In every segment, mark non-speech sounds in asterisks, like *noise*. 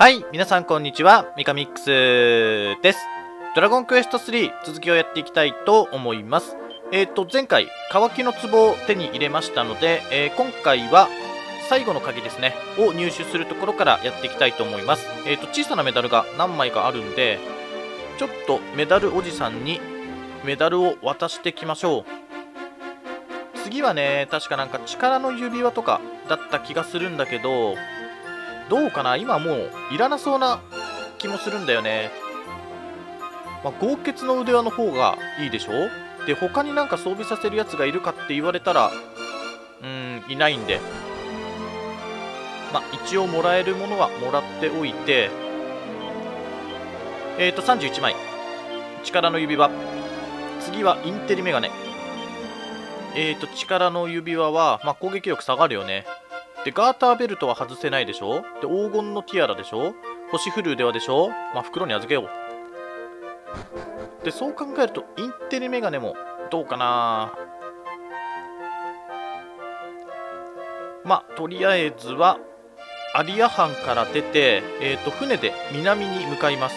はい、皆さんこんにちは、ミカミックスです。ドラゴンクエスト3続きをやっていきたいと思います。えっ、と、前回、乾きの壺を手に入れましたので、えー今回は最後の鍵ですね、を入手するところからやっていきたいと思います。えっ、と、小さなメダルが何枚かあるんで、ちょっとメダルおじさんにメダルを渡してきましょう。次はね、確かなんか力の指輪とかだった気がするんだけど、どうかな？今もういらなそうな気もするんだよね。まあ、豪傑の腕輪の方がいいでしょ？で、他になんか装備させるやつがいるかって言われたら、うん、いないんで。まあ、一応もらえるものはもらっておいて、えーと、31枚。力の指輪。次はインテリメガネ。えーと、力の指輪は、まあ、攻撃力下がるよね。で、ガーターベルトは外せないでしょ？で、黄金のティアラでしょ？星降る腕輪でしょ？まあ、袋に預けよう。で、そう考えると、インテリメガネもどうかな？まあ、とりあえずは、アリア藩から出て、えーと、船で南に向かいます。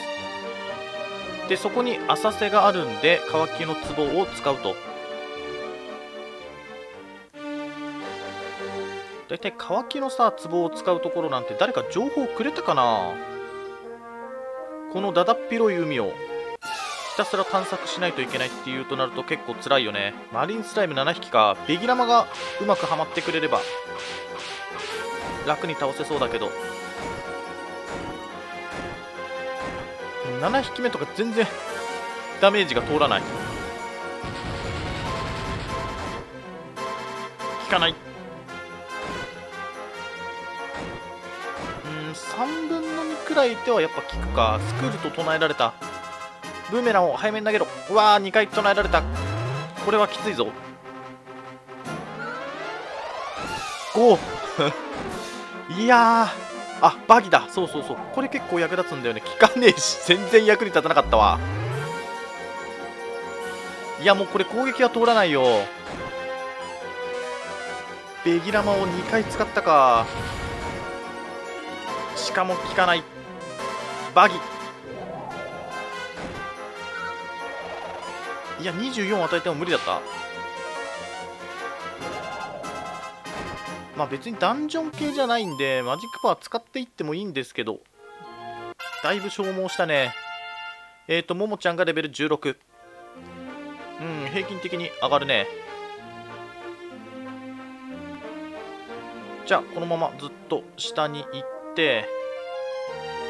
で、そこに浅瀬があるんで、乾きの壺を使うと。大体乾きのさ壺を使うところなんて誰か情報くれたかな？このだだっ広い海を。ひたすら探索しないといけないっていうとなると結構辛いよね。マリンスライム7匹かベギラマがうまくはまってくれれば。楽に倒せそうだけど。7匹目とか全然ダメージが通らない。効かない。3分の2くらいではやっぱ効くかスクールと唱えられた。ブーメランを早めに投げろ。うわー2回唱えられた。これはきついぞ。5 *laughs* いやー。あバギだ。そうそうそう。これ結構役立つんだよね。効かねえし。全然役に立たなかったわ。いやもうこれ攻撃は通らないよ。ベギラマを2回使ったか。しかも効かない。バギ。いや24与えても無理だった。まあ別にダンジョン系じゃないんでマジックパワー使っていってもいいんですけど。だいぶ消耗したね。えっ、ー、とももちゃんがレベル16うん平均的に上がるね。じゃあこのままずっと下に行って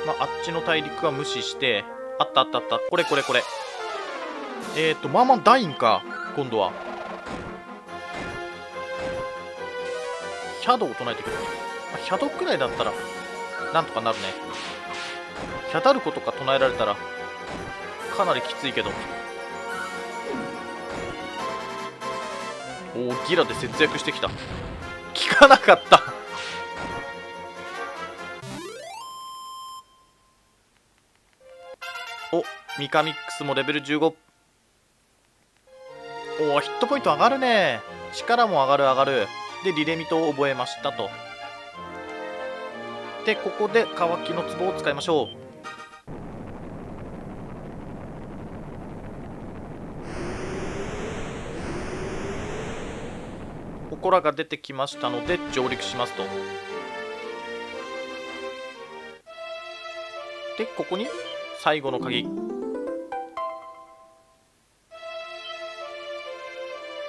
まあ、あっちの大陸は無視してあったあったあった。これこれこれ。えっ、ー、とまあまあダインか今度は。ヒャドを唱えてくる、まあ、ヒャドくらいだったらなんとかなるね。ヒャダルコとか唱えられたらかなりきついけど。おおギラで節約してきた。効かなかった。おミカミックスもレベル15おおヒットポイント上がるね。力も上がる上がる。でリレミトを覚えましたと。でここで乾きの壺を使いましょう。祠が出てきましたので上陸しますと。でここに最後の鍵。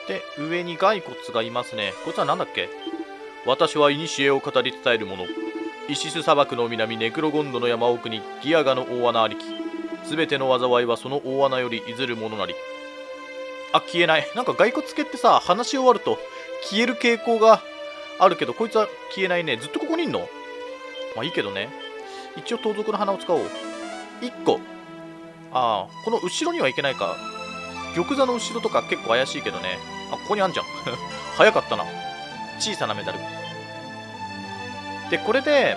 で上に骸骨がいますね。こいつは何だっけ？私は古を語り伝える者。イシス砂漠の南ネクロゴンドの山奥にギアガの大穴ありき。全ての災いはその大穴よりいずるものなり。あ消えない。なんか骸骨系ってさ話し終わると消える傾向があるけどこいつは消えないね。ずっとここにいんの？まあいいけどね。一応盗賊の花を使おう。1個。ああこの後ろには行けないか。玉座の後ろとか結構怪しいけどね。あここにあんじゃん。*laughs* 早かったな。小さなメダル。でこれで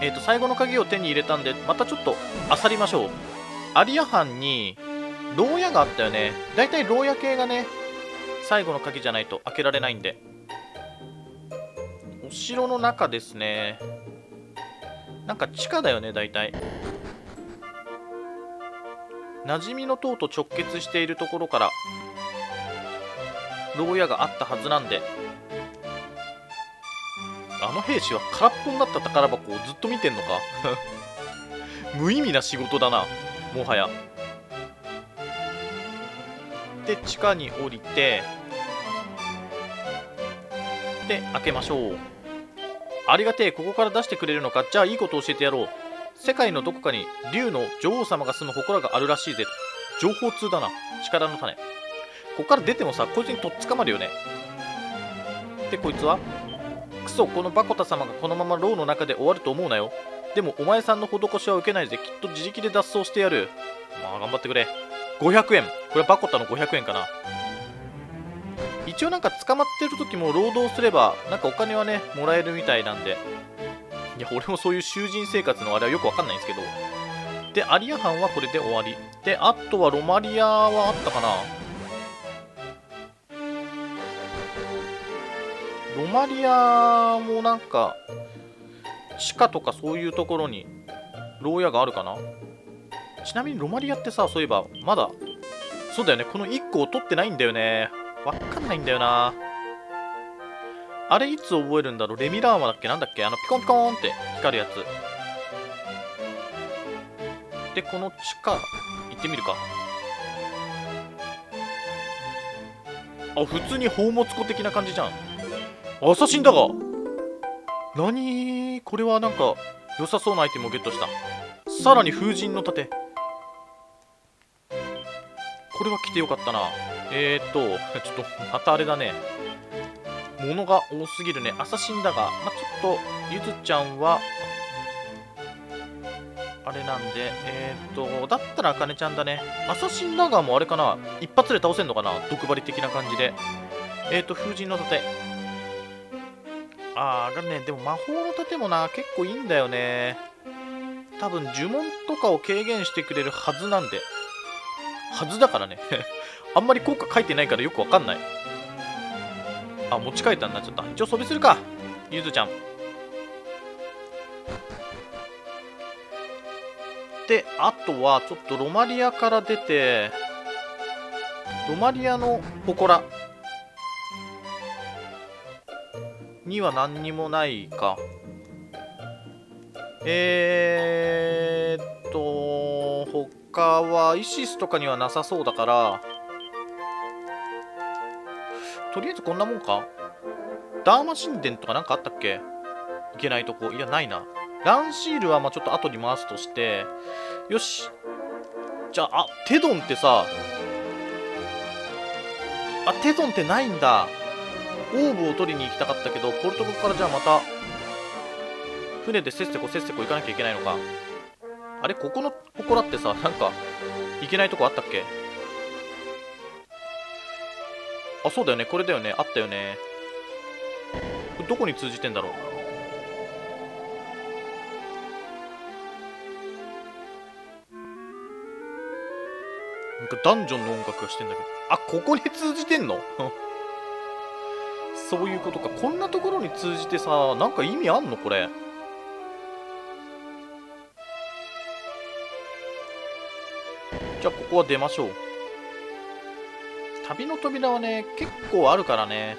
えっ、と最後の鍵を手に入れたんでまたちょっと漁りましょう。アリア藩に牢屋があったよね。だいたい牢屋系がね最後の鍵じゃないと開けられないんで。お城の中ですね。なんか地下だよね大体。馴染みの塔と直結しているところから牢屋があったはずなんであの兵士は空っぽになった宝箱をずっと見てんのか？*laughs* 無意味な仕事だなもはや。で地下に降りてで開けましょうありがてえここから出してくれるのかじゃあいいこと教えてやろう。世界のどこかに竜の女王様が住む祠があるらしいぜ。情報通だな。力の種。ここから出てもさこいつにとっ捕まるよね。でこいつはクソこのバコタ様がこのまま牢の中で終わると思うなよ。でもお前さんの施しは受けないぜ。きっと自力で脱走してやる。まあ頑張ってくれ。500円。これはバコタの500円かな。一応なんか捕まってる時も労働すればなんかお金はねもらえるみたいなんで。いや俺もそういう囚人生活のあれはよくわかんないんですけど。でアリア藩はこれで終わり。であとはロマリアはあったかな。ロマリアもなんか地下とかそういうところに牢屋があるかな。ちなみにロマリアってさそういえばまだそうだよね。この1個を取ってないんだよね。わかんないんだよな。あれいつ覚えるんだろう？レミラーマだっけ？なんだっけ？あのピコンピコーンって光るやつ。でこの地下行ってみるか。あ普通に宝物庫的な感じじゃん。アサシンだが。何？これはなんか良さそうなアイテムをゲットした。さらに風神の盾。これは来てよかったな。えー、っと *laughs* ちょっとまたあれだね。物が多すぎるね。アサシンだが、まあ、ちょっとゆずちゃんはあれなんでえー、っとだったらあかねちゃんだね。アサシンダガーもあれかな。一発で倒せんのかな。毒針的な感じで。えー、っと風神の盾。あーあれねでも魔法の盾もな。結構いいんだよね。多分呪文とかを軽減してくれるはずなんで。はずだからね。*laughs* あんまり効果書いてないからよくわかんない。あ持ち帰ったんだちょっと。一応装備するか。ゆずちゃん。であとはちょっとロマリアから出てロマリアの祠。には何にもないか。えー、っと他はイシスとかにはなさそうだからとりあえずこんなもんか？ダーマ神殿とかなんかあったっけ？いけないとこ。いやないな。ランシールはまあちょっと後に回すとして。よし。じゃああテドンってさあテドンってないんだ。オーブを取りに行きたかったけどポルトガルからじゃあまた船でせっせこせっせこ行かなきゃいけないのか。あれここの祠ってさなんか行けないとこあったっけ？あそうだよね。これだよね。あったよね。どこに通じてんだろう。なんかダンジョンの音楽がしてんだけど。あここに通じてんの？*laughs* そういうことか。こんなところに通じてさなんか意味あんの？これ。じゃあここは出ましょう。旅の扉はね結構あるからね。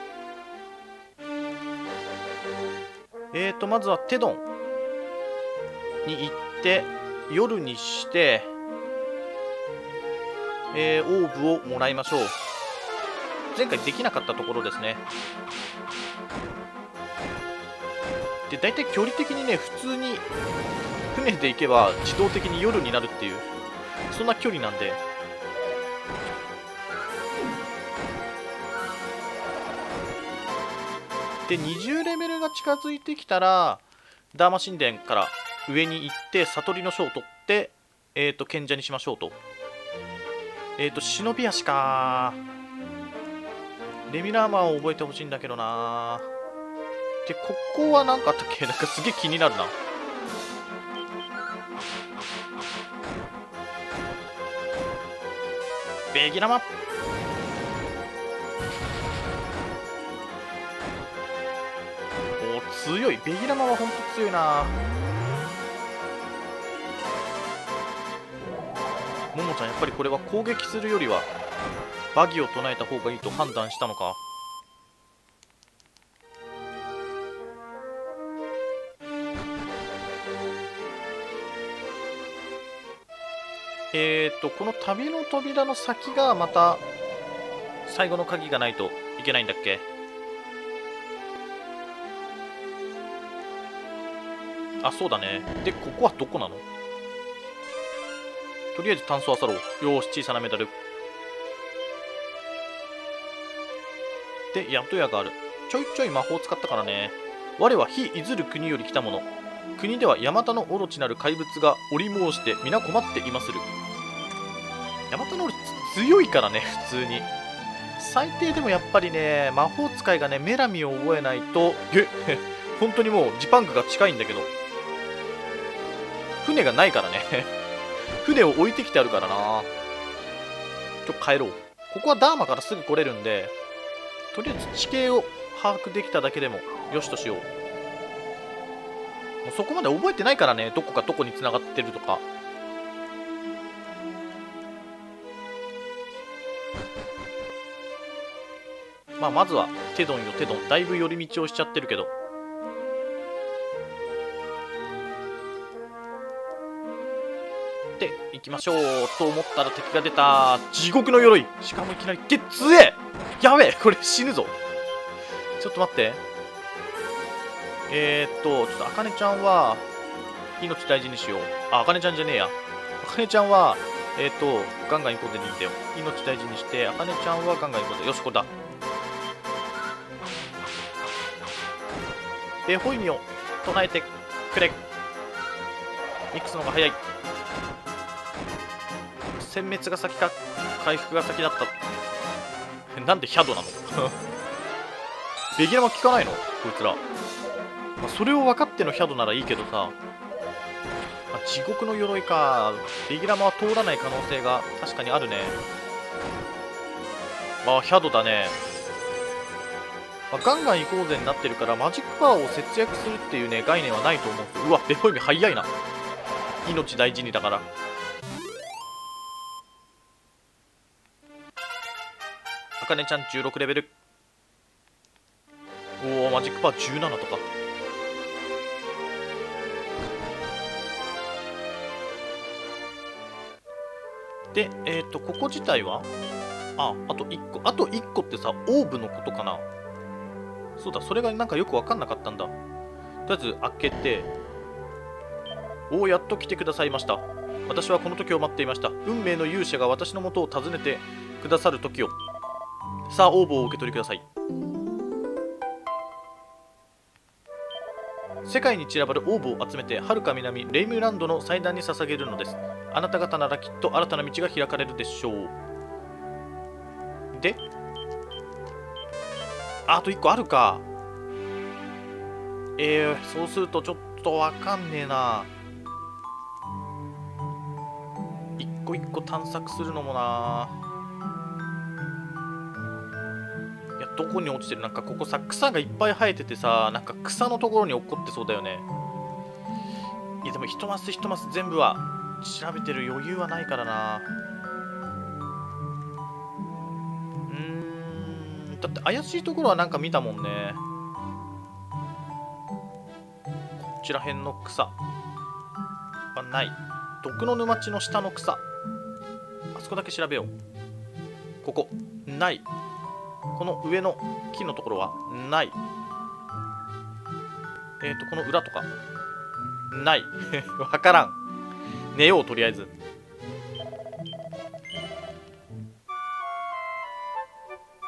えーとまずはテドン。に行って夜にしてえー、オーブをもらいましょう。前回できなかったところですね。で大体距離的にね普通に船で行けば自動的に夜になるっていうそんな距離なんで。で20レベルが近づいてきたらダーマ神殿から上に行って悟りの書を取ってえっ、ー、と賢者にしましょうと。えっ、ー、と忍び足か。レミラーマンを覚えてほしいんだけどな。でここは何かあったっけ？*laughs* なんかすげえ気になるな。ベギラマ。強い。ベギラマは本当強いな。ももちゃんやっぱりこれは攻撃するよりはバギを唱えた方がいいと判断したのか？えー、とこの旅の扉の先がまた最後の鍵がないといけないんだっけ？あそうだね。でここはどこなの？とりあえず炭素あさろう。よし小さなメダル。で宿屋がある。ちょいちょい魔法使ったからね。我は非いずる国より来た者国ではヤマタのオロチなる怪物が織り申して皆困っていまする。ヤマタノオロチ強いからね普通に。最低でもやっぱりね魔法使いがねメラミを覚えないとえ *laughs* 本当にもうジパンクが近いんだけど。船がないからね。*laughs* 船を置いてきてあるからな。ちょっと帰ろう。ここはダーマからすぐ来れるんでとりあえず地形を把握できただけでもよしとしよう。もうそこまで覚えてないからね。どこかどこに繋がってるとか。まあまずはテドンよテドン。だいぶ寄り道をしちゃってるけど。で行きましょうと思ったら敵が出た地獄の鎧。しかもいきなりゲッツえやべえこれ死ぬぞ。ちょっと待って。えー、っとちょっとあかねちゃんは命大事にしよう。ああかねちゃんじゃねえや。あかねちゃんはえー、っとガンガン行こうでいいんだよ命大事にしてあかねちゃんはガンガン行こうぜ。よしこれだ。ベホイミを唱えてくれ。ミックスの方が早い？殲滅が先か回復が先だった。なんでヒャドなの？*laughs* ベギラも効かないの？こいつら、まあ、それを分かってのヒャドならいいけどさ、あ、地獄の鎧か。ベギラマは通らない可能性が確かにあるね。あヒャドだね。まあ、ガンガン行こうぜになってるからマジックパワーを節約するっていうね概念はないと思う。うわベホイミ早いな。命大事にだから。あかねちゃん16レベル。おおマジックパー17とか。でえっ、ー、とここ自体はああと1個。あと1個ってさオーブのことかな。そうだそれがなんかよく分かんなかったんだ。とりあえず開けておおやっと来てくださいました。私はこの時を待っていました。運命の勇者が私のもとを訪ねてくださる時を。さあ応募を受け取りください。世界に散らばるオーブを集めてはるか南レイムランドの祭壇に捧げるのです。あなた方ならきっと新たな道が開かれるでしょう。であと1個あるか。えー、そうするとちょっとわかんねえな。一個一個探索するのもな。どこに落ちてるなんかここさ草がいっぱい生えててさなんか草のところに落っこってそうだよね。いやでも一マス一マス全部は調べてる余裕はないからな。うんだって怪しいところはなんか見たもんね。こちら辺の草。はない。毒の沼地の下の草。あそこだけ調べよう。ここ。ない。この上の木のところはない。えっ、ー、とこの裏とかない。*laughs* わからん。寝ようとりあえず。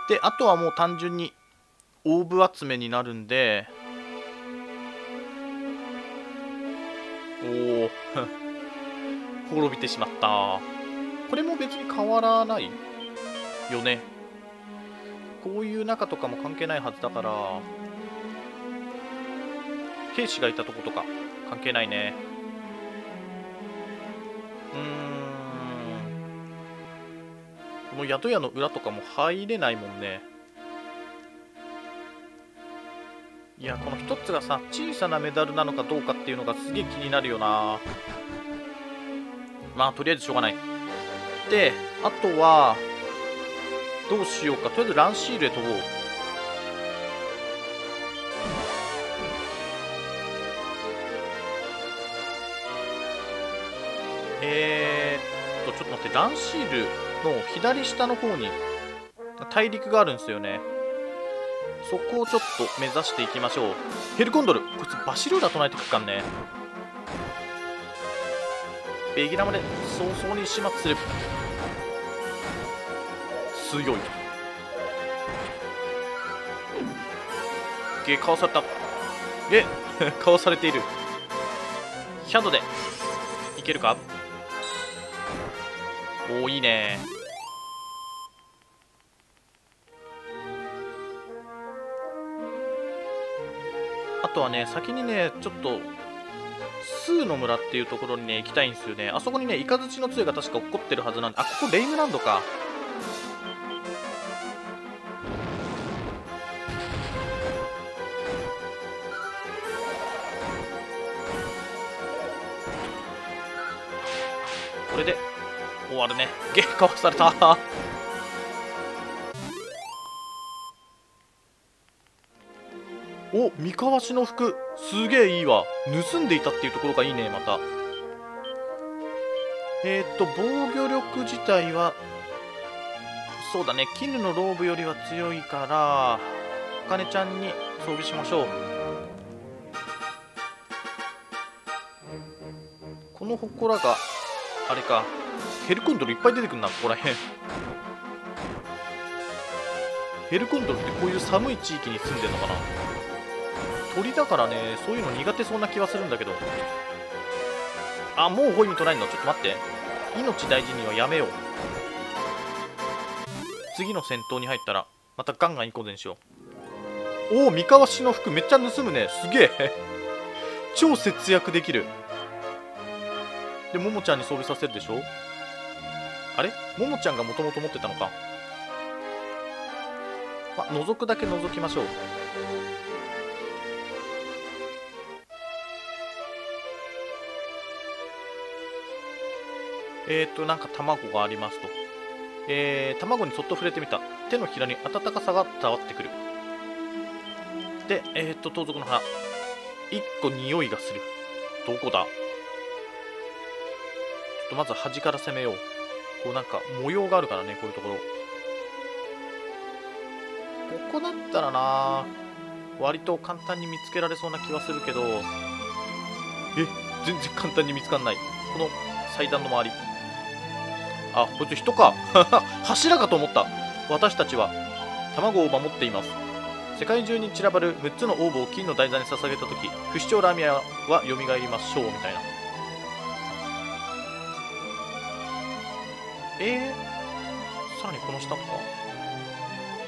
であとはもう単純にオーブ集めになるんで。おお滅 *laughs* びてしまった。これも別に変わらないよね。こういう中とかも関係ないはずだから。兵士がいたとことか。関係ないね。この宿屋の裏とかも入れないもんね。いやこの一つがさ小さなメダルなのかどうかっていうのがすげえ気になるよな。まあとりあえずしょうがない。であとはどうしようか。とりあえずランシールへ飛ぼう。えー、っとちょっと待って。ランシールの左下の方に大陸があるんですよね。そこをちょっと目指していきましょう。ヘルコンドル。こいつバシルーラ唱えてくっかんねベギラまで早々に始末する。強い。ゲかわされた。え *laughs* かわされている。ヒャドウで。いけるか？おおいいね。あとはね先にねちょっとスーの村っていうところにね行きたいんですよね。あそこにねイカズチの杖が確か起こってるはずなんであここレイムランドか。終わるね。ゲッかわされた。お三河市の服。すげえいいわ。盗んでいたっていうところがいいねまた。えっ、と防御力自体はそうだね。絹のローブよりは強いからあかねちゃんに装備しましょう。この祠があれか。ヘルコンドルいっぱい出てくるなここら辺。ヘルコンドルってこういう寒い地域に住んでんのかな？鳥だからねそういうの苦手そうな気はするんだけど。あもうホイミ取られるの？ちょっと待って。命大事にはやめよう。次の戦闘に入ったらまたガンガン行こうぜにしよう。おお三河市の服めっちゃ盗むね。すげえ。超節約できる。でももちゃんに装備させるでしょ？あれ？ももちゃんがもともと持ってたのか？ま覗くだけ覗きましょうえっ、ー、と、なんか卵がありますと。えー、卵にそっと触れてみた。手のひらに温かさが伝わってくる。で、えっ、ー、と、盗賊の花。一個匂いがする。どこだ？ちょっとまず端から攻めよう。こうなんか模様があるからね、こういうところ。ここだったらな割と簡単に見つけられそうな気はするけど、え、全然簡単に見つかんない。この祭壇の周り。あこいつ人か *laughs* 柱かと思った私たちは卵を守っています世界中に散らばる6つのオーブを金の台座に捧げた時不死鳥ラーミアは蘇りましょうみたいなえー、さらにこの下とか？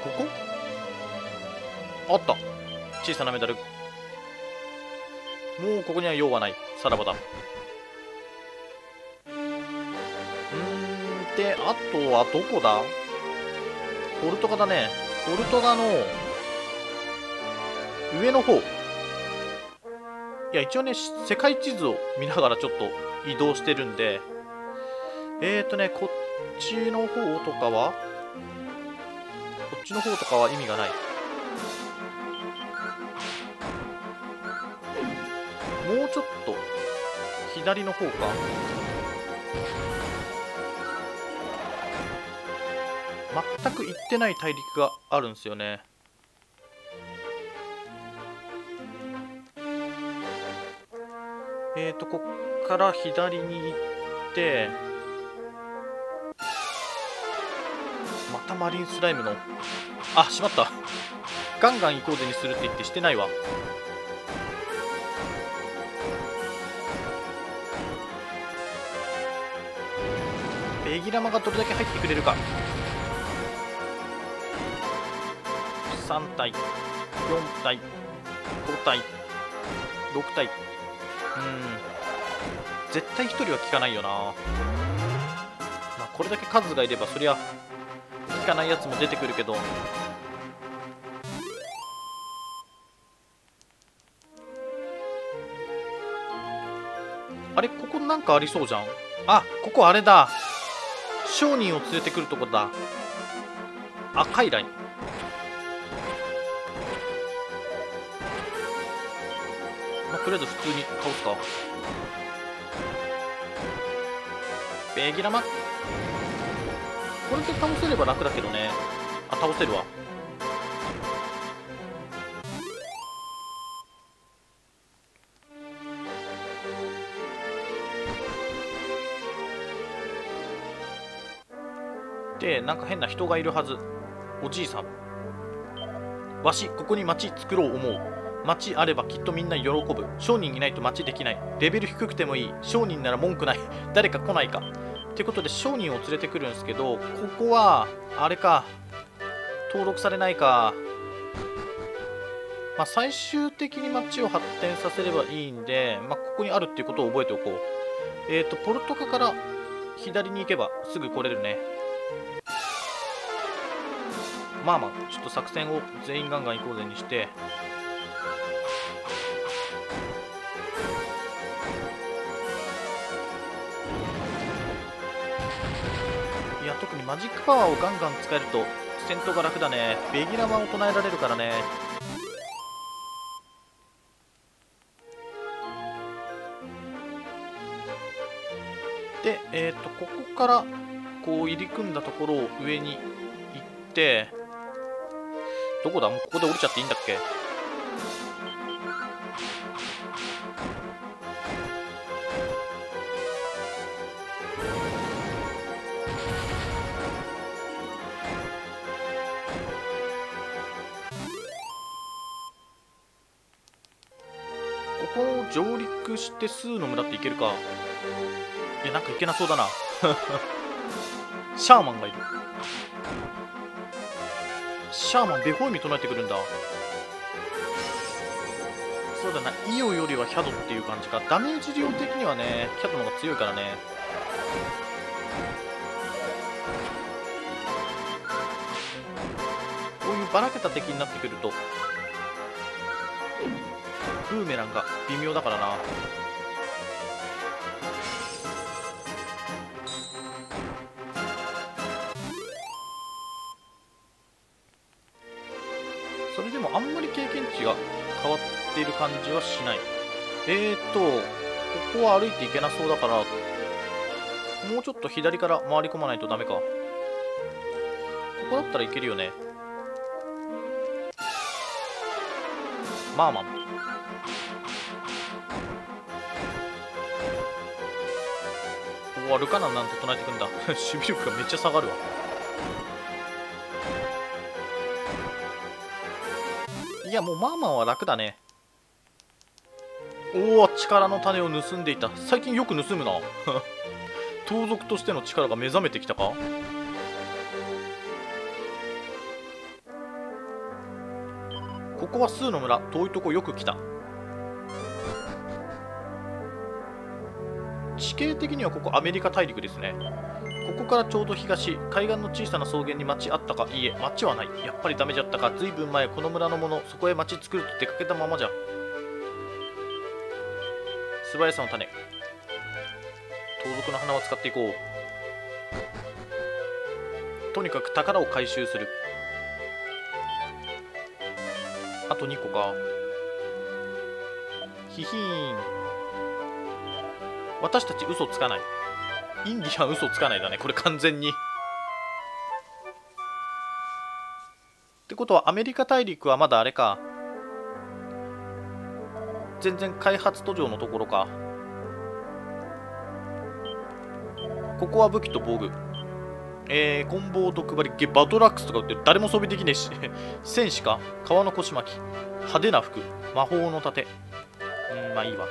ここ？あった。小さなメダル。もうここには用はない。さらばだ。うんであとはどこだ？ポルトガだね。ポルトガの上の方。いや一応ね世界地図を見ながらちょっと移動してるんで。えーとねこっちの方とかは？こっちの方とかは意味がない。もうちょっと左の方か？全く行ってない大陸があるんですよね。えーとこっから左に行ってたマリンスライムの。あしまった。ガンガン行こうぜにするって言ってしてないわ。ベギラマがどれだけ入ってくれるか。3体4体5体6体。うん。絶対1人は効かないよな。まあこれだけ数がいればそりゃかないやつも出てくるけど。あれここなんかありそうじゃん。あここあれだ。商人を連れてくるとこだ。赤いライン。まあ、とりあえず普通に倒すか。ベギラマ。これで倒せれば楽だけどね。あ倒せるわ。でなんか変な人がいるはず。おじいさん。わしここに町作ろう思う。町あればきっとみんな喜ぶ。商人いないと町できない。レベル低くてもいい。商人なら文句ない。誰か来ないか。ってことで商人を連れてくるんですけどここはあれか登録されないか。まあ、最終的に街を発展させればいいんで、まあ、ここにあるっていうことを覚えておこう。えっ、ー、とポルトカから左に行けばすぐ来れるね。まあまあちょっと作戦を全員ガンガン行こうぜにして。マジックパワーをガンガン使えると戦闘が楽だね。ベギラマを唱えられるからね。でえっ、ー、とここからこう入り組んだところを上に行ってどこだ？もうここで降りちゃっていいんだっけ？上陸してスーの村って行けるか。いやなんか行けなそうだな。*laughs* シャーマンがいる。シャーマンベホイミ唱えてくるんだ。そうだな。イオよりはヒャドっていう感じか。ダメージ量的にはねキャドの方が強いからね。こういうばらけた敵になってくるとブーメランが微妙だからな。それでもあんまり経験値が変わっている感じはしない。えーとここは歩いていけなそうだからもうちょっと左から回り込まないとダメか。ここだったらいけるよね。まあまあおおルカナンなんて唱えてくんだ。*laughs* 守備力がめっちゃ下がるわ。いやもうまあまあは楽だね。おお力の種を盗んでいた。最近よく盗むな。*laughs* 盗賊としての力が目覚めてきたか？ここはスーの村遠いとこよく来た。形的にはここアメリカ大陸ですね。ここからちょうど東海岸の小さな草原に町あったか。いいえ町はない。やっぱりダメじゃったか。ずいぶん前この村の者そこへ町作ると出かけたままじゃ。素早さの種。盗賊の花は使っていこう。とにかく宝を回収する。あと2個かヒヒーン。私たち嘘つかない。インディアン嘘つかないだね。これ完全に。ってことはアメリカ大陸はまだあれか。全然開発途上のところか。ここは武器と防具。えー、棍棒と配りバトラックスとか売って誰も装備できねえし。*laughs* 戦士か？川の腰巻き。派手な服。魔法の盾。うんまあいいわ。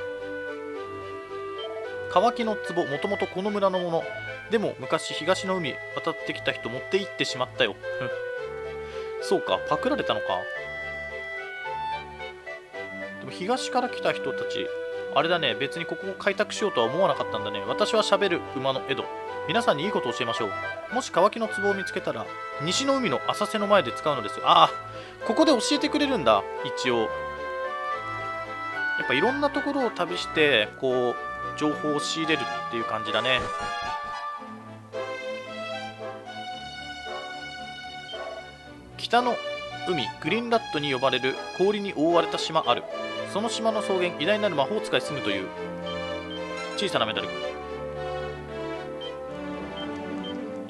乾きの壺もともとこの村のもの。でも昔東の海渡ってきた人持って行ってしまったよ。*laughs* そうかパクられたのか。でも東から来た人たちあれだね別にここを開拓しようとは思わなかったんだね。私はしゃべる馬の江戸。皆さんにいいことを教えましょう。もし乾きの壺を見つけたら西の海の浅瀬の前で使うのです。ああここで教えてくれるんだ一応。やっぱいろんなところを旅してこう情報を仕入れるっていう感じだね。北の海グリーンラットに呼ばれる氷に覆われた島ある。その島の草原偉大なる魔法使い住むという小さなメダル。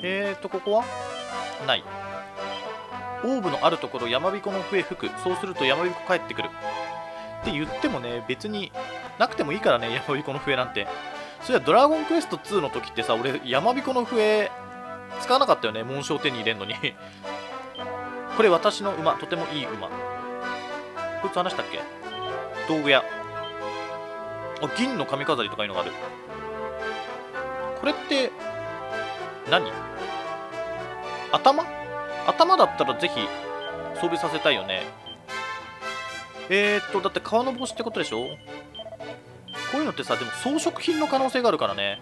えーとここは？ない。オーブのあるところ山彦の笛吹く。そうすると山彦帰ってくる。って言ってもね別になくてもいいからね *laughs* 山彦の笛なんて。それはドラゴンクエスト2の時ってさ俺山彦の笛使わなかったよね紋章手に入れんのに。*laughs* これ私の馬とてもいい馬。こいつ話したっけ？道具屋。あ銀の髪飾りとかいうのがある。これって何？頭？頭だったらぜひ装備させたいよね。えー、っとだって革の帽子ってことでしょ？こういうのってさでも装飾品の可能性があるからね。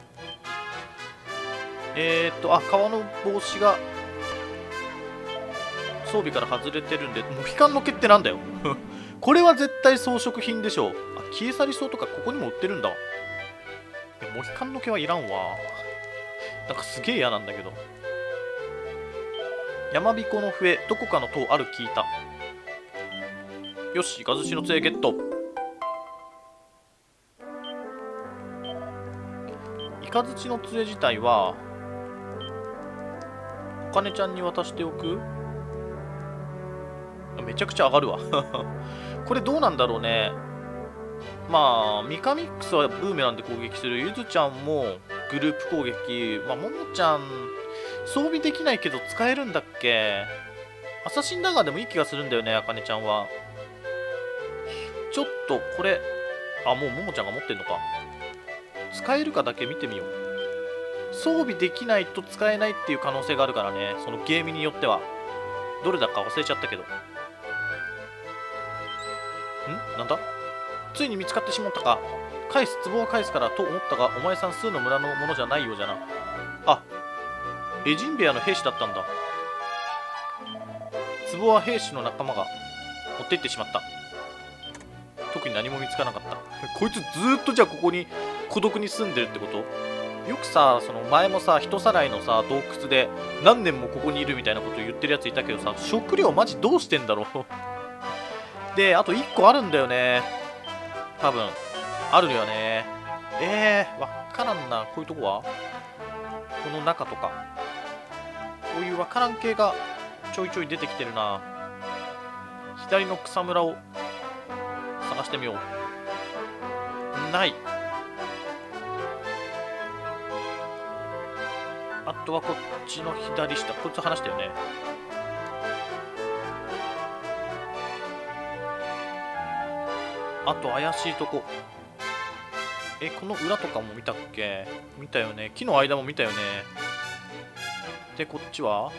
えー、っとあ革の帽子が装備から外れてるんでモヒカンの毛ってなんだよ？*laughs* これは絶対装飾品でしょう。あ消え去りそうとかここにも売ってるんだ。モヒカンの毛はいらんわ。なんかすげえ嫌なんだけど。山彦の笛どこかの塔ある聞いた。よしガズシの杖ゲット。イカズチの杖自体はお金ちゃんに渡しておく？めちゃくちゃ上がるわ。*laughs* これどうなんだろうね。まあミカミックスはブーメランで攻撃する。ゆずちゃんもグループ攻撃。まあももちゃん装備できないけど使えるんだっけ？アサシンダガーでもいい気がするんだよねあかねちゃんは。ちょっとこれあもうももちゃんが持ってんのか。使えるかだけ見てみよう。装備できないと使えないっていう可能性があるからねそのゲームによっては。どれだか忘れちゃったけど。ん？なんだ？ついに見つかってしまったか。返す壺は返すからと思ったがお前さん数の村のものじゃないようじゃな。あエジンベアの兵士だったんだ。壺は兵士の仲間が持って行ってしまった。特に何も見つからなかった。こいつずっとじゃあここに孤独に住んでるってこと？よくさその前もさ人さらいのさ洞窟で何年もここにいるみたいなこと言ってるやついたけどさ食料マジどうしてんだろう？であと1個あるんだよね。多分。あるよね。えー、わからんな。こういうとこは？この中とか。こういうわからん系がちょいちょい出てきてるな。左の草むらを探してみよう。ない。あとはこっちの左下。こいつ話したよね。あと怪しいとこ。えこの裏とかも見たっけ？見たよね。木の間も見たよね。でこっちは？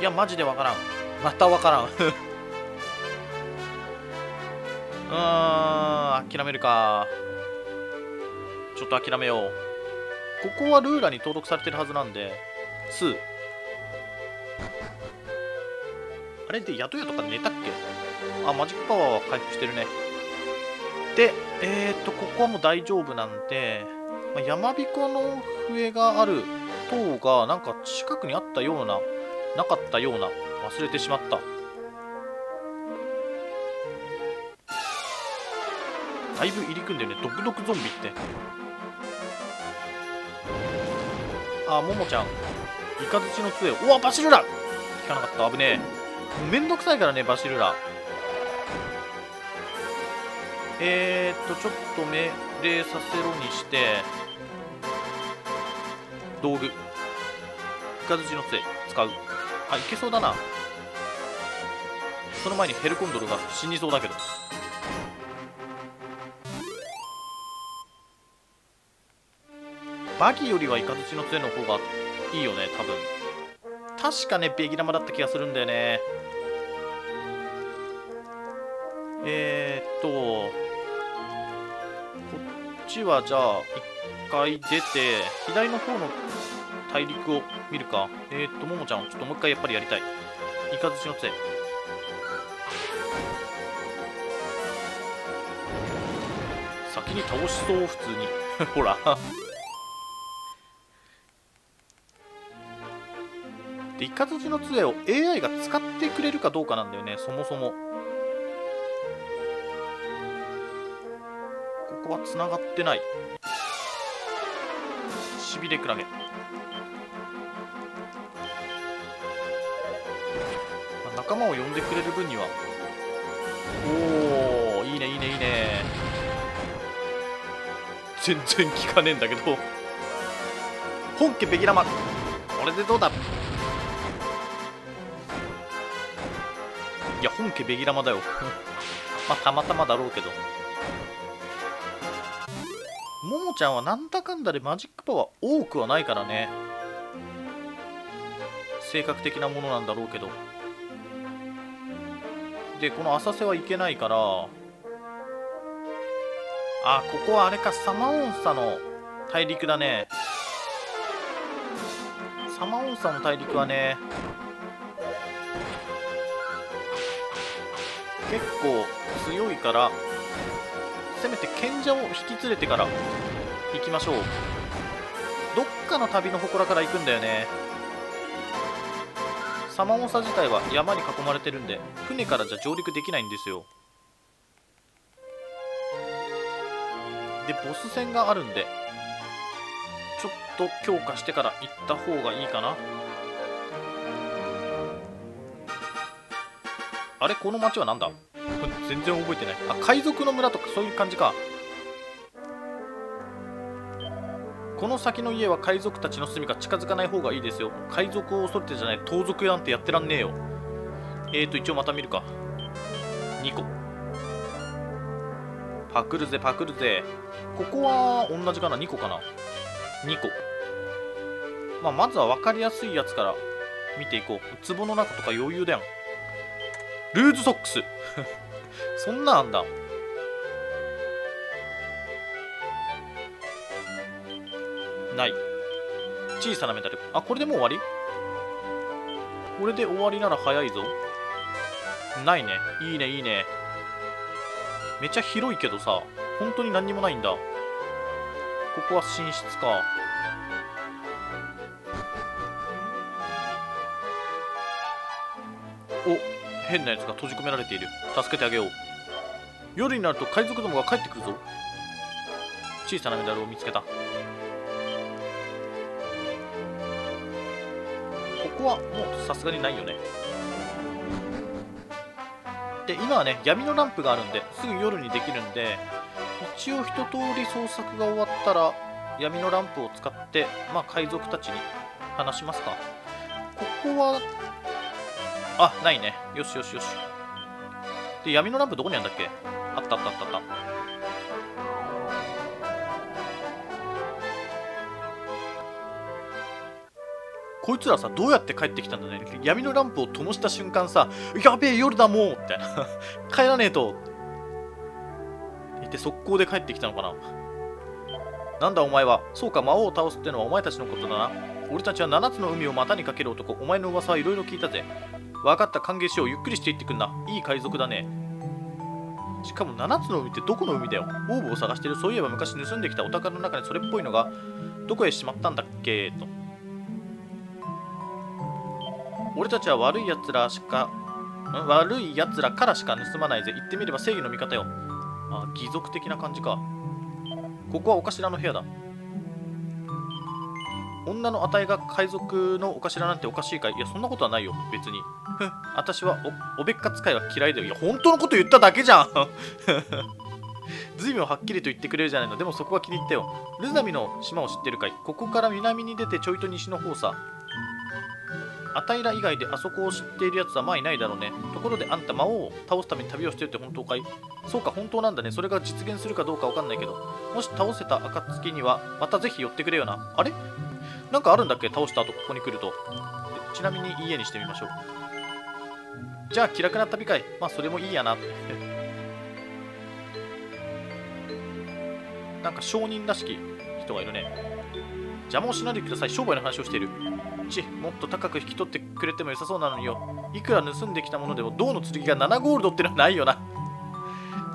いやマジでわからん。またわからん。*laughs* ーん。諦めるか。ちょっと諦めよう。ここはルーラに登録されてるはずなんで。2あれで宿屋とか寝たっけ？あマジックパワーは回復してるね。でえー、っとここはもう大丈夫なんで、まあ、山彦の笛がある塔がなんか近くにあったようななかったような忘れてしまった。だいぶ入り組んでるね。毒毒ゾンビって。あももちゃん。イカズチの杖。うわバシルラ。聞かなかった。危ねえ。めんどくさいからねバシルラ。えー、っとちょっと命令させろにして。道具。イカズチの杖。使う。あいけそうだな。その前にヘルコンドルが死にそうだけど。バギーよりはイカズチの杖の方がいいよね多分。確かねベギラマだった気がするんだよね。えー、っとこっちはじゃあ一回出て左の方の大陸を見るか。えー、っとももちゃんちょっともう一回やっぱりやりたい。イカズチの杖。先に倒しそう普通に。*laughs* ほら。でイカズチの杖を AI が使ってくれるかどうかなんだよね。そもそも。ここはつながってない。しびれクラゲ、まあ仲間を呼んでくれる分には。おおいいねいいねいいね。全然効かねえんだけど。本家ベギラマこれでどうだ？いや本家ベギラマだよ。*laughs* まあたまたまだろうけど。ももちゃんはなんだかんだでマジックパワー多くはないからね。性格的なものなんだろうけど。でこの浅瀬はいけないから。あここはあれかサマオンサの大陸だね。サマオンサの大陸はね結構強いからせめて賢者を引き連れてから行きましょう。どっかの旅の祠から行くんだよね。サマオンサ自体は山に囲まれてるんで船からじゃ上陸できないんですよ。でボス戦があるんでちょっと強化してから行った方がいいかな。あれこの町はなんだ？全然覚えてない。あ海賊の村とかそういう感じか。この先の家は海賊たちの住みか近づかない方がいいですよ。海賊を恐れてじゃない盗賊なんてやってらんねえよ。えーと一応また見るか。2個。パクるぜパクるぜ。ここは同じかな？2個かな。2個。まあまずは分かりやすいやつから見ていこう。壺の中とか余裕だよ。ルーズソックス。*laughs* そんなんあんだ。ない。小さなメダル。あこれでもう終わり？これで終わりなら早いぞ。ないね。いいねいいね。めっちゃ広いけどさ本当に何にもないんだ。ここは寝室か。お。変なやつが閉じ込められている。助けてあげよう。夜になると海賊どもが帰ってくるぞ。小さなメダルを見つけた。ここはもうさすがにないよね。で今はね闇のランプがあるんですぐ夜にできるんで一応一通り捜索が終わったら闇のランプを使ってまあ海賊たちに話しますか。ここはあないね。よしよしよし。で闇のランプどこにあるんだっけ？あったあったあったあった。こいつらさどうやって帰ってきたんだね。闇のランプを灯した瞬間さやべえ夜だもうみたいな帰らねえと。って速攻で帰ってきたのかな？なんだお前は。そうか魔王を倒すってのはお前たちのことだな。俺たちは7つの海を股にかける男。お前の噂はいろいろ聞いたぜ。分かった歓迎しようゆっくりしていってくんな。いい海賊だね。しかも7つの海ってどこの海だよ。オーブを探してる。そういえば昔盗んできたお宝の中にそれっぽいのがどこへしまったんだっけ？と。俺たちは悪い奴らしか悪い奴らからしか盗まないぜ。言ってみれば正義の味方よ。あ義賊的な感じか。ここはお頭の部屋だ。女のあたいが海賊のお頭なんておかしいかいやそんなことはないよ。別に。私はおおべっか使いは嫌いだよいや本当のこと言っただけじゃん。*laughs* 随分はっきりと言ってくれるじゃないの。でもそこは気に入ったよ。ルザミの島を知ってるかい。ここから南に出てちょいと西の方さ。あたいら以外であそこを知っているやつはまあいないだろうね。ところであんた魔王を倒すために旅をしてるって本当かい？そうか本当なんだね。それが実現するかどうかわかんないけど。もし倒せた暁にはまたぜひ寄ってくれよな。あれ？なんかあるんだっけ？倒した後ここに来ると。ちなみに家にしてみましょう。じゃあ気楽な旅かいまあそれもいいやな。*laughs* なんか商人らしき人がいるね。邪魔をしないでください。商売の話をしている。ちもっと高く引き取ってくれても良さそうなのによ。いくら盗んできたものでも銅の剣が7ゴールドってのはないよな。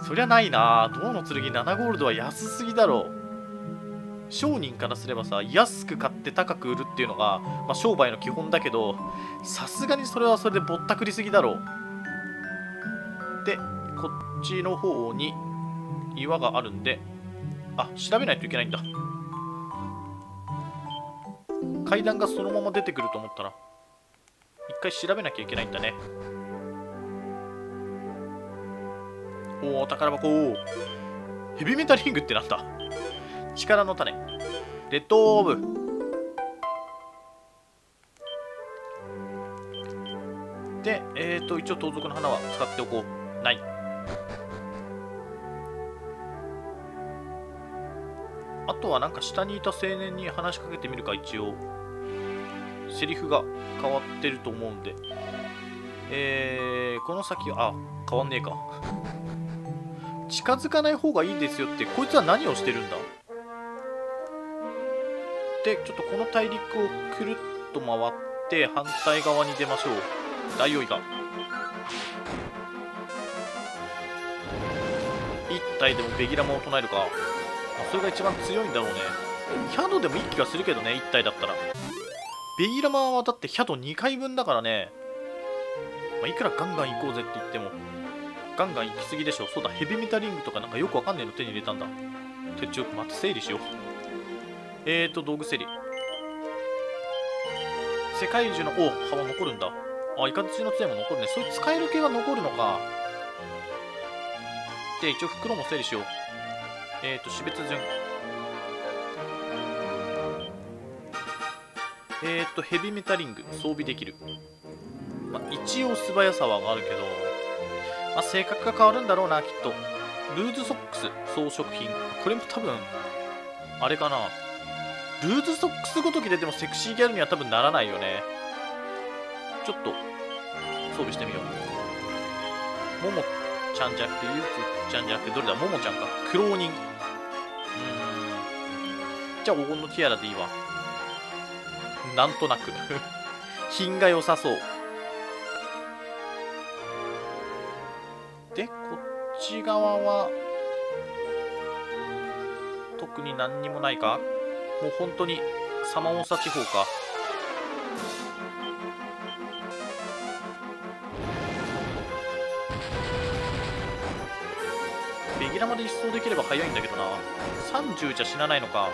そりゃないな。銅の剣7ゴールドは安すぎだろう。商人からすればさ安く買って高く売るっていうのが、まあ、商売の基本だけどさすがにそれはそれでぼったくりすぎだろう。でこっちの方に岩があるんであ調べないといけないんだ。階段がそのまま出てくると思ったら一回調べなきゃいけないんだね。おお宝箱。ヘビメタリングってなんだ力の種。レッドオーブ。でえっ、ー、と一応盗賊の花は使っておこう。ない。あとはなんか下にいた青年に話しかけてみるか一応。セリフが変わってると思うんで。えー、この先あ変わんねえか。*laughs* 近づかない方がいいですよってこいつは何をしてるんだ？でちょっとこの大陸をくるっと回って反対側に出ましょう。ダイオウイカ1体でもベギラマを唱えるか、ま、それが一番強いんだろうね。ヒャドでもいい気がするけどね1体だったら。ベギラマはだってヒャド2回分だからね、まあ、いくらガンガン行こうぜって言ってもガンガン行き過ぎでしょそうだヘビメタリングとかなんかよくわかんねえの手に入れたんだ。手帳また整理しよう。えーと、道具整理。世界中の、お葉は残るんだ。あ、イカズチの杖も残るね。そういう使える系は残るのか。で、一応袋も整理しよう。えーと、死別順。えーと、ヘビメタリング、装備できる。まあ、一応素早さは上がるけど、まあ、性格が変わるんだろうな、きっと。ルーズソックス、装飾品。これも多分、あれかな。ルーズソックスごときででもセクシーギャルには多分ならないよね。ちょっと装備してみよう。ももちゃんじゃなくてゆうつちゃんじゃなくてどれだ？ももちゃんか。苦労人うん。じゃあ黄金のティアラでいいわ。なんとなく。*laughs* 品が良さそう。でこっち側は特に何にもないか？もう本当にサマオサ地方か。ベギラまで一掃できれば早いんだけどな。30じゃ死なないのか。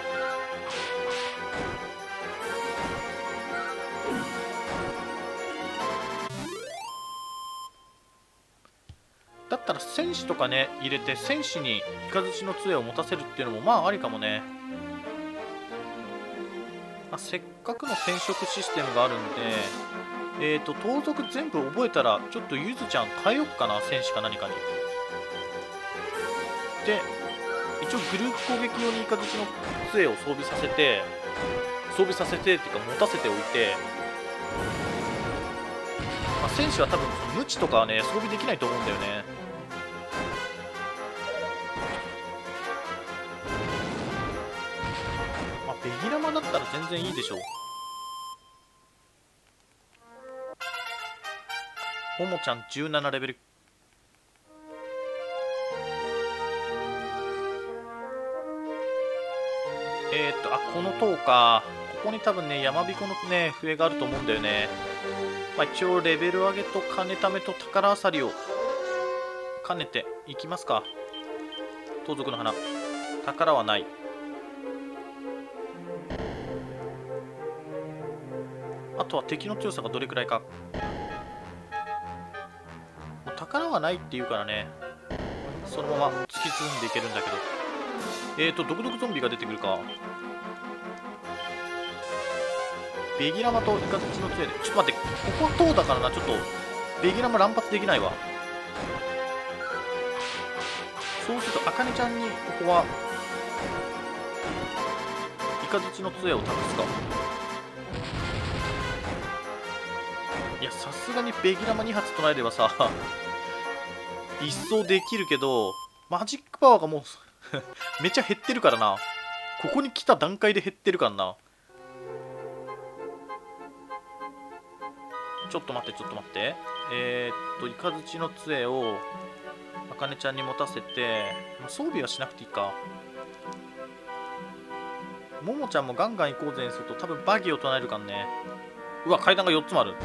だったら戦士とかね入れて戦士に雷の杖を持たせるっていうのもまあありかもね。まあ、せっかくの転職システムがあるんで、えーと、盗賊全部覚えたら、ちょっとゆずちゃん変えよっかな、戦士か何かに。で、一応グループ攻撃用にイカズチの杖を装備させて、装備させてっていうか持たせておいて、まあ、戦士は多分無知とかはね、装備できないと思うんだよね。然いいでしょ。うももちゃん17レベル。えー、っとあこの塔か。ここに多分ね山彦のね笛があると思うんだよね。まあ一応レベル上げと金ためと宝あさりを兼ねていきますか。盗賊の花。宝はない。あとは敵の強さがどれくらいか。もう宝はないっていうからね。そのまま突き進んでいけるんだけど。えーと毒々ゾンビが出てくるか。ベギラマとイカズチの杖で。ちょっと待ってここは塔だからな。ちょっとベギラマ乱発できないわ。そうするとアカネちゃんにここはイカズチの杖を託すか。いやさすがにベギラマ2発唱えればさ *laughs* 一掃できるけどマジックパワーがもう *laughs* めちゃ減ってるからな。ここに来た段階で減ってるからな。ちょっと待ってちょっと待って。えー、っとイカズチの杖をあかねちゃんに持たせて装備はしなくていいか。ももちゃんもガンガン行こうぜにすると多分バギーを唱えるからね。うわ階段が4つもある。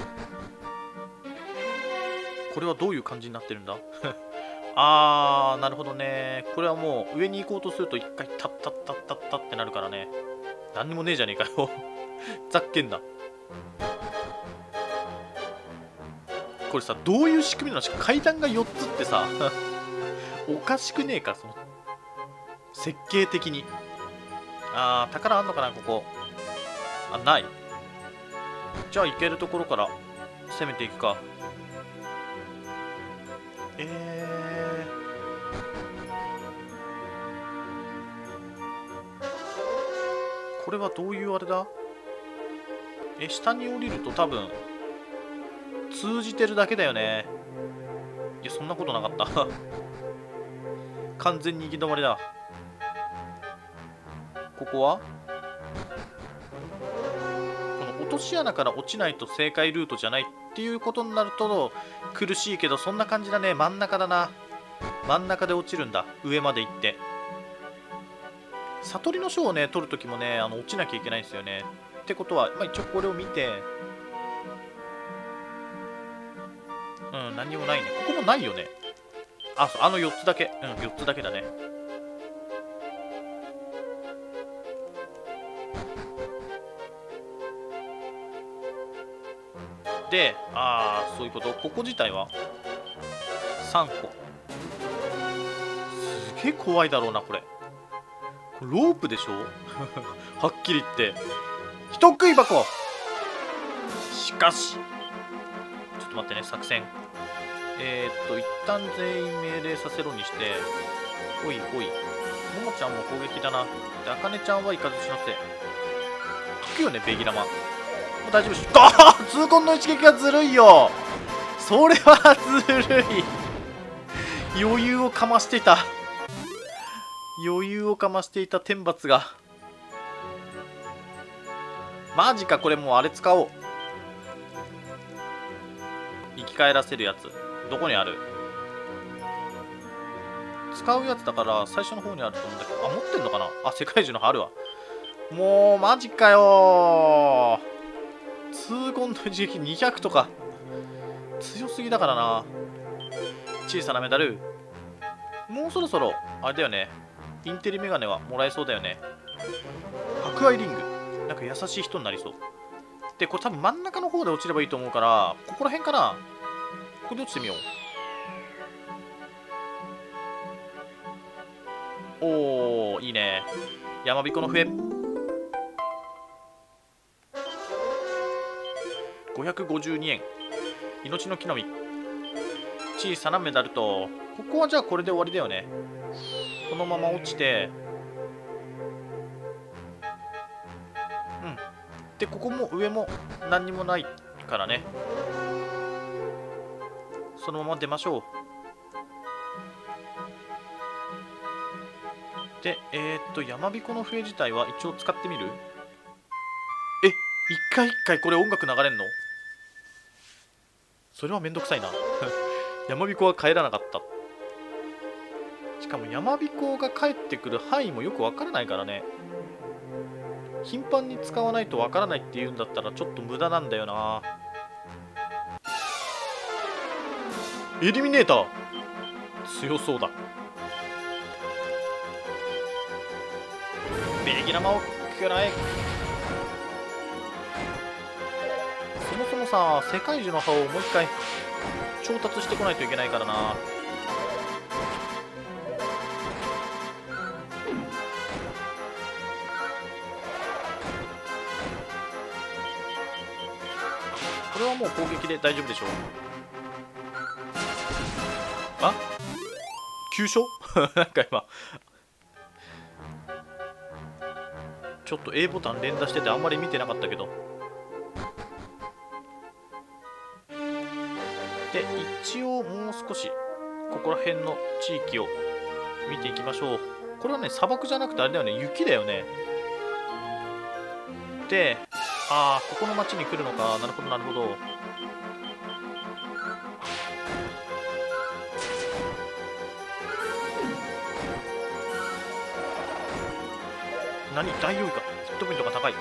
これはどういう感じになってるんだ？*laughs* あーなるほどね。これはもう上に行こうとすると一回タッタッタッタッタってなるからね。何にもねえじゃねえかよ。*laughs* ざっけんな。これさどういう仕組みなの？階段が4つってさ。*laughs* おかしくねえか？その設計的に。あー宝あんのかなここ。あない。じゃあ行けるところから攻めていくか。えー、これはどういうあれだ？え下に降りると多分通じてるだけだよね。いやそんなことなかった。*laughs* 完全に行き止まりだ。ここは？とし穴から落ちないと正解ルートじゃないっていうことになると苦しいけどそんな感じだね。真ん中だな。真ん中で落ちるんだ。上まで行って。悟りの書をね取るときもねあの落ちなきゃいけないんですよね。ってことは、まあ、一応これを見て。うん何もないね。ここもないよね。あそうあの4つだけ。うん4つだけだね。でああそういうこと。ここ自体は3個。すげえ怖いだろうなこれ。ロープでしょ？*laughs* はっきり言って。人食い箱。しかし。ちょっと待ってね作戦。えー、っと一旦全員命令させろにして。ほいほい。ももちゃんも攻撃だな。であかねちゃんはイカズチのせ書くよねベギラマ。もう大丈夫しあ痛恨の一撃がずるいよ。それはずるい。余裕をかましていた。余裕をかましていた天罰が。マジかこれもうあれ使おう。生き返らせるやつ。どこにある？使うやつだから最初の方にあると思うんだけど。あ持ってんのかな？あ世界中のあるわ。もうマジかよ。痛恨の一撃200とか。強すぎだからな。小さなメダル。もうそろそろあれだよね。インテリメガネはもらえそうだよね。博愛リング。なんか優しい人になりそう。でこれ多分真ん中の方で落ちればいいと思うからここら辺かな。ここで落ちてみよう。おおいいね。山彦の笛。552円。命の木の実。小さなメダルとここはじゃあこれで終わりだよね。このまま落ちて。うん。でここも上も何にもないからね。そのまま出ましょう。でえー、っと山彦の笛自体は一応使ってみる？え一回一回これ音楽流れんの？それはめんどくさいな。*laughs* 山彦は帰らなかった。しかも山彦が帰ってくる範囲もよくわからないからね。頻繁に使わないとわからないっていうんだったらちょっと無駄なんだよな。エリミネーター。強そうだ。ベギラマを食らえ。もさ世界樹の葉をもう一回調達してこないといけないからな。これはもう攻撃で大丈夫でしょう。あ？急所？*laughs* なんか今。ちょっと A ボタン連打しててあんまり見てなかったけど。一応もう少しここら辺の地域を見ていきましょう。これはね砂漠じゃなくてあれだよね。雪だよね。でああここの町に来るのか。なるほどなるほど。何？大王以下ヒットポイントが高い。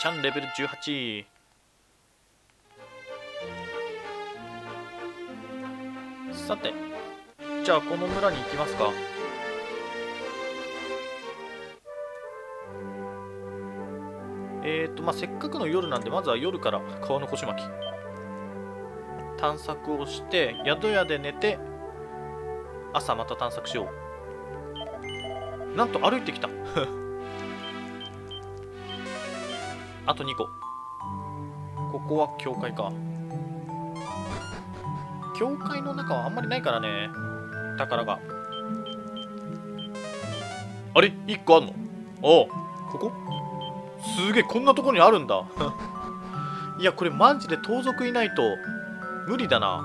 ちゃんレベル18さてじゃあこの村に行きますか。えーとまあせっかくの夜なんでまずは夜から川の腰巻き。探索をして宿屋で寝て朝また探索しよう。なんと歩いてきた。あと2個。ここは教会か。教会の中はあんまりないからね。宝が。あれ？1個あんの？おう。ここ？すげえこんなとこにあるんだ。*laughs* いやこれマジで盗賊いないと無理だな。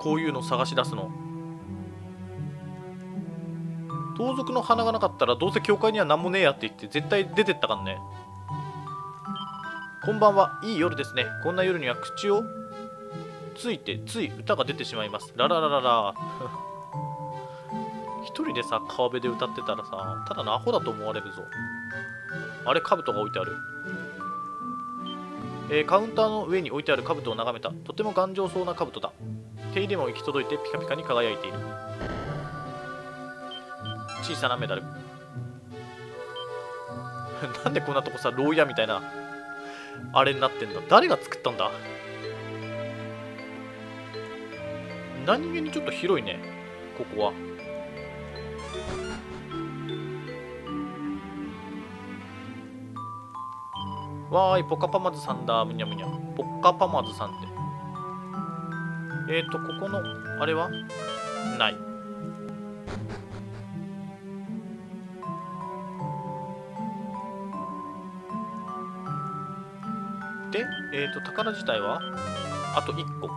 こういうの探し出すの。盗賊の花がなかったらどうせ教会には何もねえやって言って絶対出てったからね。こんばんは。いい夜ですね。こんな夜には口をついてつい歌が出てしまいます。ラララララ。*laughs* 一人でさ川辺で歌ってたらさただのアホだと思われるぞ。あれ兜が置いてある。えー、カウンターの上に置いてある兜を眺めた。とても頑丈そうな兜だ。手入れも行き届いてピカピカに輝いている。小さなメダル。*laughs* なんでこんなとこさ牢屋みたいなあれになってんだ。誰が作ったんだ？何気にちょっと広いね。ここは。わーいポカパマズさんだ。むにゃむにゃ。ポカパマズさんって。えーとここのあれは？ない。で、えーと宝自体は？あと1個。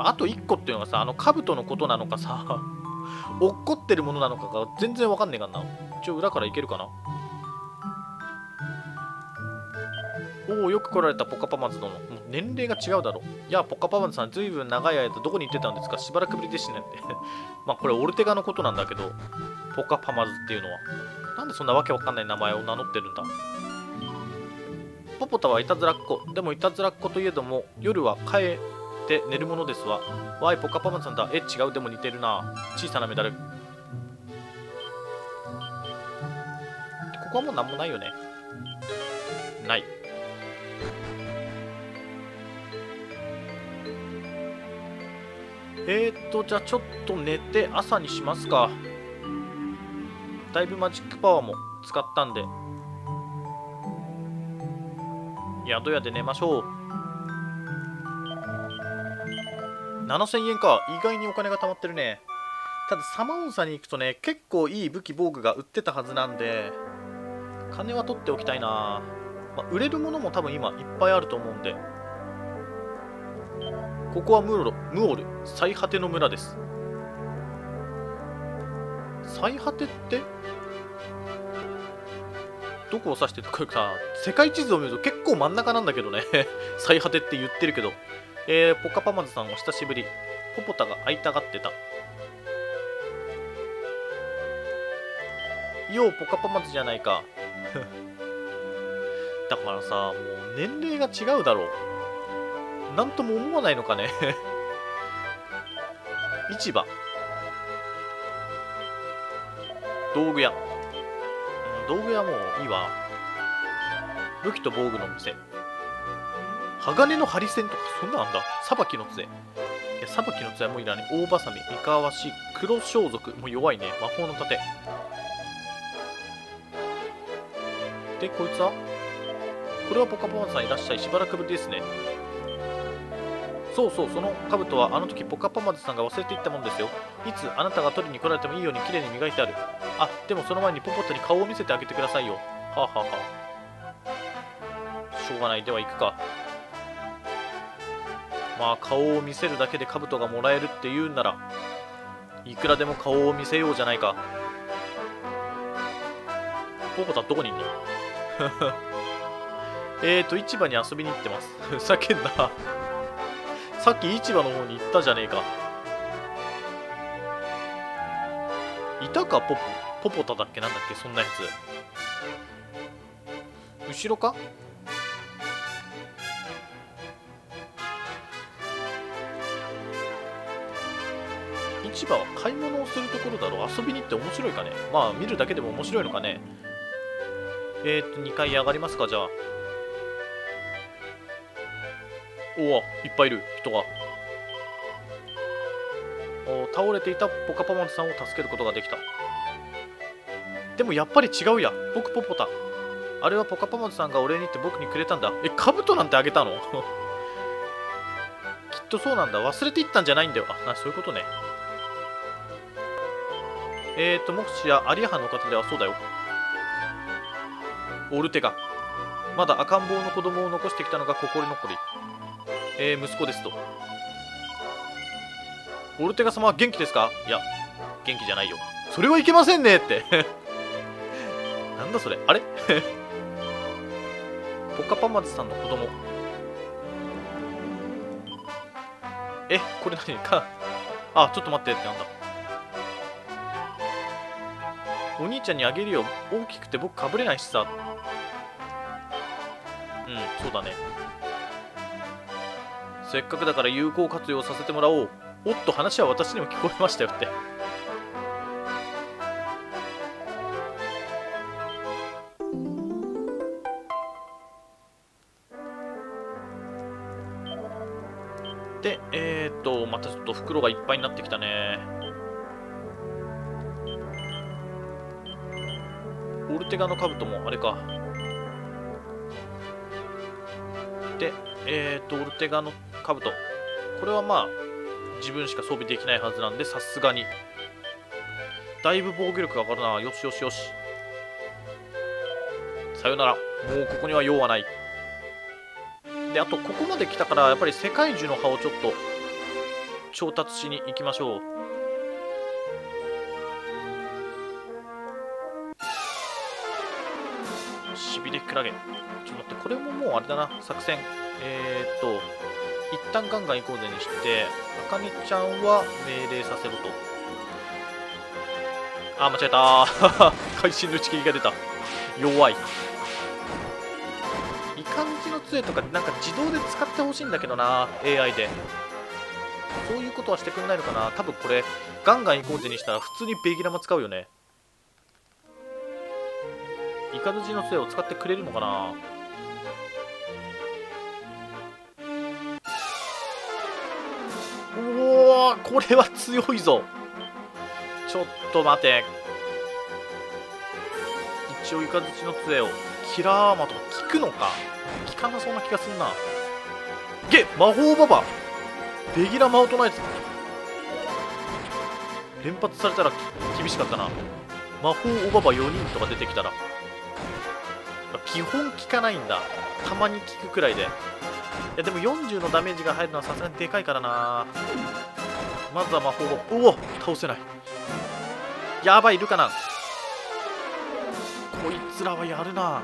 あと1個っていうのがさあの兜のことなのかさ *laughs* 落っこってるものなのかが全然わかんねえからな。一応裏からいけるかな？おおよく来られたポカパマズ殿。年齢が違うだろ。いやポカパマズさんずいぶん長い間どこに行ってたんですか？しばらくぶりですねって。*laughs* まあこれオルテガのことなんだけどポカパマズっていうのは。なんでそんなわけわかんない名前を名乗ってるんだ？ポポタはいたずらっ子。でもいたずらっ子といえども夜は帰って寝るものですわ。わいポカパマさんだえ違う？でも似てるな。小さなメダル。ここはもう何もないよね。ない。えー、っとじゃあちょっと寝て朝にしますか。だいぶマジックパワーも使ったんで。宿屋で寝ましょう。7000円か。意外にお金が貯まってるね。ただサマオンさんに行くとね結構いい武器防具が売ってたはずなんで金は取っておきたいな、まあ、売れるものも多分今いっぱいあると思うんで。ここはムーロムオル。最果ての村です。最果てって？どこを指してるかさ世界地図を見ると結構真ん中なんだけどね。*laughs* 最果てって言ってるけど。えー、ポカパマズさんお久しぶり。ポポタが会いたがってた。ようポカパマズじゃないか。*laughs* だからさもう年齢が違うだろう。何とも思わないのかね。*laughs* 市場。道具屋、道具屋もいいわ。武器と防具の店。鋼のハリセンとかそんなんだ。さばきの杖。いやさばきの杖もういらね大バサミ三河わし黒装束もう弱いね。魔法の盾。でこいつは？これはポカポカさんいらっしゃい。しばらくぶりですね。そうそうその兜はあの時ポカパマズさんが忘れていったもんですよ。いつあなたが取りに来られてもいいように綺麗に磨いてある。あでもその前にポポットに顔を見せてあげてくださいよ。はあ、ははあ、しょうがない。では行くか。まあ顔を見せるだけで兜がもらえるって言うんならいくらでも顔を見せようじゃないか。ポポタどこにいんの？*laughs* えーと市場に遊びに行ってます。*laughs* 叫んださっき市場の方に行ったじゃねえか。いたかポポ？ポポタだっけなんだっけそんなやつ。後ろか？市場は買い物をするところだろ？う遊びに行って面白いかね？まあ見るだけでも面白いのかね？えー、っと2階上がりますかじゃあ。おおいっぱいいる人が。お倒れていたポカパマンさんを助けることができたでもやっぱり違うや。僕ポポタ。あれはポカパマンさんがお礼にって僕にくれたんだ。えカブトなんてあげたの？*laughs* きっとそうなんだ。忘れていったんじゃないんだよ。あそういうことね。えーともしやアリアハの方ではそうだよ。オルテガまだ赤ん坊の子供を残してきたのが心残り。えー、息子ですと。オルテガ様は元気ですか？いや元気じゃないよ。それはいけませんねって。*laughs* なんだそれ。あれ？*laughs* ポカパマズさんの子供。えこれ何か？あちょっと待ってってなんだ。お兄ちゃんにあげるよ。大きくて僕かぶれないしさ。うんそうだね。せっかくだから有効活用させてもらおう。おっと話は私にも聞こえましたよって。兜もあれか。でえー、っとオルテガの兜これはまあ自分しか装備できないはずなんでさすがに。だいぶ防御力が上がるな。よしよしよし。さよなら。もうここには用はない。であとここまで来たからやっぱり世界樹の葉をちょっと調達しに行きましょう。ちょっと待ってこれももうあれだな。作戦。えー、っと一旦ガンガン行こうぜにしてあかねちゃんは命令させろと。あ間違えた。*laughs* 会心の打ち切りが出た。弱い。いい感じの杖とかなんか自動で使ってほしいんだけどな AI で。そういうことはしてくんないのかな。多分これガンガン行こうぜにしたら普通にベギラマ使うよね。イカズチの杖を使ってくれるのかな？おおこれは強いぞ。ちょっと待て。一応イカズチの杖をキラーマとか効くのか。効かなそうな気がすんな。げ魔法ババベギラマウトナイツ。連発されたら厳しかったな。魔法おばば4人とか出てきたら。基本効かないんだ。たまに効くくらいで。いやでも40のダメージが入るのはさすがにでかいからな。まずは魔法を。おお倒せない。やばいいるかな。こいつらはやるな。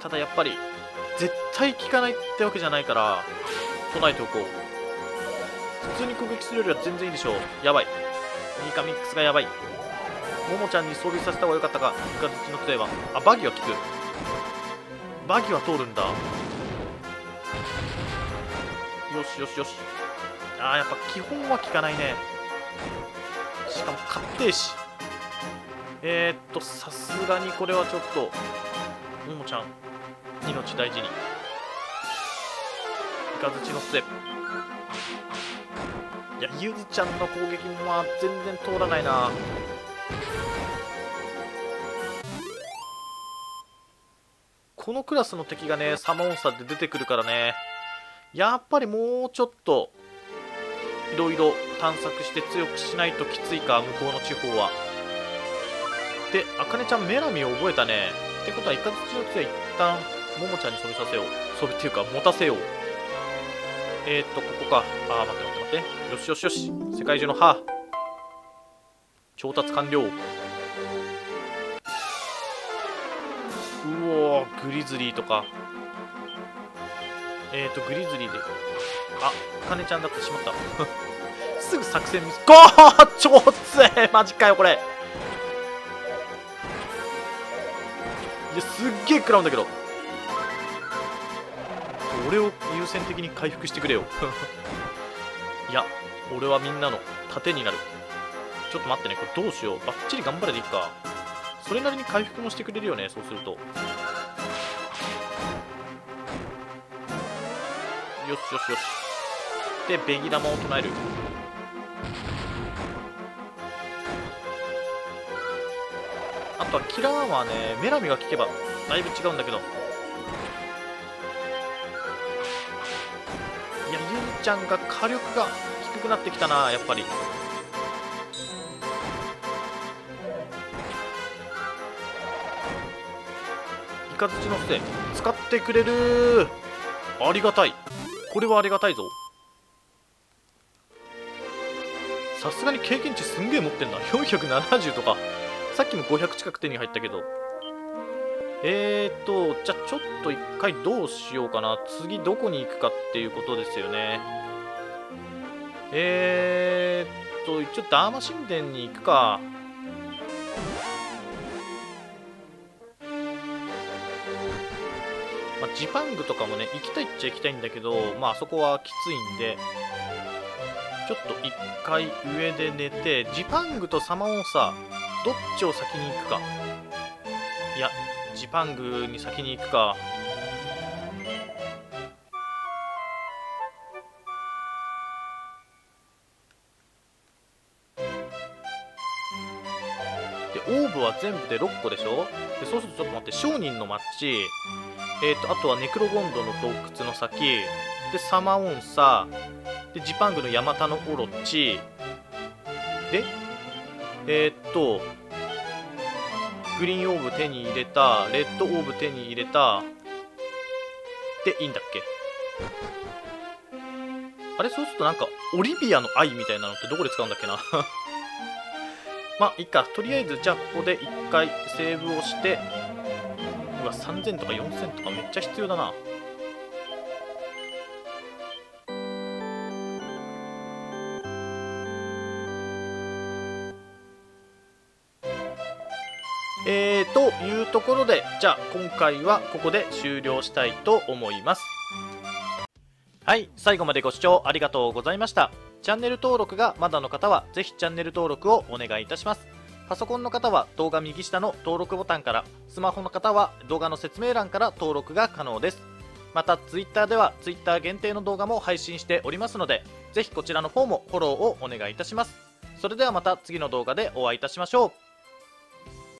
ただやっぱり絶対効かないってわけじゃないから唱えておこう。普通に攻撃するよりは全然いいでしょう。やばい。ミカミックスがやばい。ももちゃんに装備させた方がよかったかイカズチの杖は。あバギは効く。バギは通るんだ。よしよしよし。あーやっぱ基本は効かないね。しかも確定し。えー、っとさすがにこれはちょっとももちゃん命大事に。イカズチの杖いやゆずちゃんの攻撃もまあ全然通らないな。このクラスの敵がねサマモンサで出てくるからねやっぱりもうちょっといろいろ探索して強くしないときついか向こうの地方は。であかねちゃんメラミを覚えたね。ってことはイカズチの杖一旦ももちゃんにそれさせよう。それっていうか持たせよう。えー、っとここか。あー待って待って待って。よしよしよし。世界中の歯。調達完了。グリズリーとか。えっ、ー、とグリズリーで。あかねちゃんだってしまった。*laughs* すぐ作戦ミスゴー超強えマジかよこれ。いやすっげえ食らうんだけど。俺を優先的に回復してくれよ。*laughs* いや俺はみんなの盾になる。ちょっと待ってねこれどうしよう。バッチリ頑張れでいいか。それなりに回復もしてくれるよねそうすると。よしよしよし。でベギ玉を唱える。あとはキラーはねメラミが効けばだいぶ違うんだけど。いやゆうちゃんが火力が低くなってきたなやっぱり。イカズチのせ使ってくれる。ありがたい。これはありがたいぞ。さすがに経験値すんげえ持ってんな。470とか。さっきも500近く手に入ったけど。えーとじゃあちょっと一回どうしようかな。次どこに行くかっていうことですよね。えーと一応ダーマ神殿に行くか。まあ、ジパングとかもね行きたいっちゃ行きたいんだけどまあそこはきついんでちょっと一回上で寝てジパングとサマオンサどっちを先に行くか。いやジパングに先に行くか。でオーブは全部で6個でしょ？でそうするとちょっと待って商人の町えーと、あとはネクロゴンドの洞窟の先。でサマオンサでジパングのヤマタノオロチ。でえー、とグリーンオーブ手に入れたレッドオーブ手に入れた。でいいんだっけ？あれ？そうするとなんかオリビアの愛みたいなのってどこで使うんだっけな？*laughs* まあいいか。とりあえずじゃあここで1回セーブをしてうわ3000とか4000とかめっちゃ必要だな。えー、というところでじゃあ今回はここで終了したいと思います。はい最後までご視聴ありがとうございました。チャンネル登録がまだの方はぜひチャンネル登録をお願いいたします。パソコンの方は動画右下の登録ボタンからスマホの方は動画の説明欄から登録が可能です。また Twitter では Twitter 限定の動画も配信しておりますのでぜひこちらの方もフォローをお願いいたします。それではまた次の動画でお会いいたしましょう。